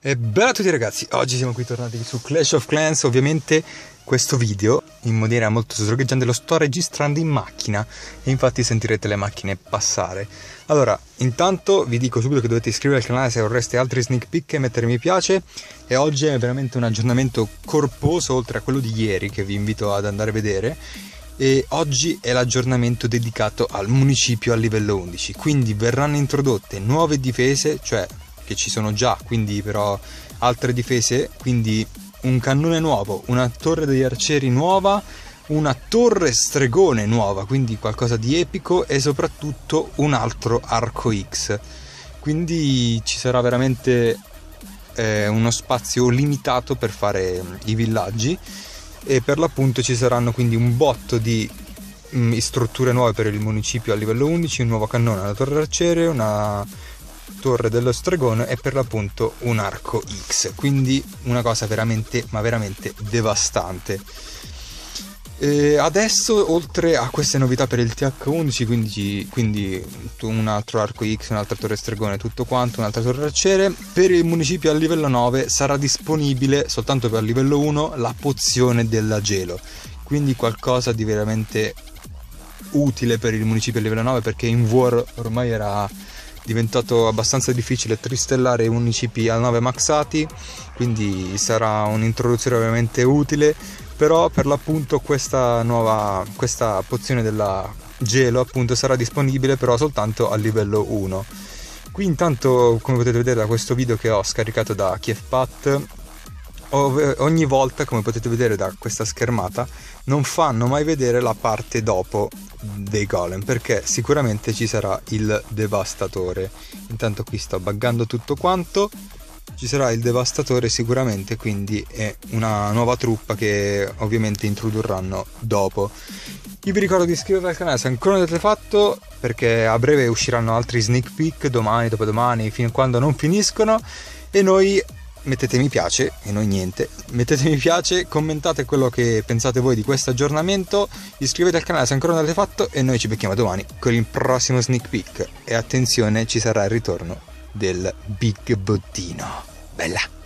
E bella a tutti ragazzi, oggi siamo qui tornati su Clash of Clans, ovviamente questo video in maniera molto sdrogheggiante lo sto registrando in macchina. E infatti sentirete le macchine passare. Allora, intanto vi dico subito che dovete iscrivervi al canale se vorreste altri sneak peek e mettere mi piace. E oggi è veramente un aggiornamento corposo oltre a quello di ieri che vi invito ad andare a vedere. E oggi è l'aggiornamento dedicato al municipio a livello 11 quindi verranno introdotte nuove difese cioè che ci sono già, quindi però altre difese, quindi un cannone nuovo, una torre degli arcieri nuova, una torre stregone nuova, quindi qualcosa di epico e soprattutto un altro arco X. Quindi ci sarà veramente eh, uno spazio limitato per fare i villaggi e per l'appunto ci saranno quindi un botto di mh, mm, strutture nuove per il municipio a livello 11, un nuovo cannone alla torre arciere, una torre dello stregone è per l'appunto un arco X, quindi una cosa veramente, ma veramente devastante. E adesso, oltre a queste novità per il TH11, quindi, quindi, un altro arco X, un'altra torre stregone, tutto quanto, un'altra torre arciere, per il municipio a livello 9 sarà disponibile soltanto per livello 1 la pozione della gelo, quindi qualcosa di veramente utile per il municipio a livello 9 perché in War ormai era diventato abbastanza difficile tristellare un ICP al 9 maxati, quindi sarà un'introduzione ovviamente utile, però per l'appunto questa nuova questa pozione della gelo appunto sarà disponibile però soltanto a livello 1. Qui intanto come potete vedere da questo video che ho scaricato da KievPat ogni volta come potete vedere da questa schermata non fanno mai vedere la parte dopo dei golem perché sicuramente ci sarà il devastatore. Intanto qui sto buggando tutto quanto. Ci sarà il devastatore sicuramente quindi è una nuova truppa che ovviamente introdurranno dopo. Io vi ricordo di iscrivervi al canale se ancora non l'avete fatto perché a breve usciranno altri sneak peek domani, dopodomani, fino a quando non finiscono. E noi mettete mi piace e noi niente. Mettete mi piace, commentate quello che pensate voi di questo aggiornamento, iscrivetevi al canale se ancora non l'avete fatto e noi ci becchiamo domani con il prossimo sneak peek. E attenzione, ci sarà il ritorno del Big Bottino. Bella!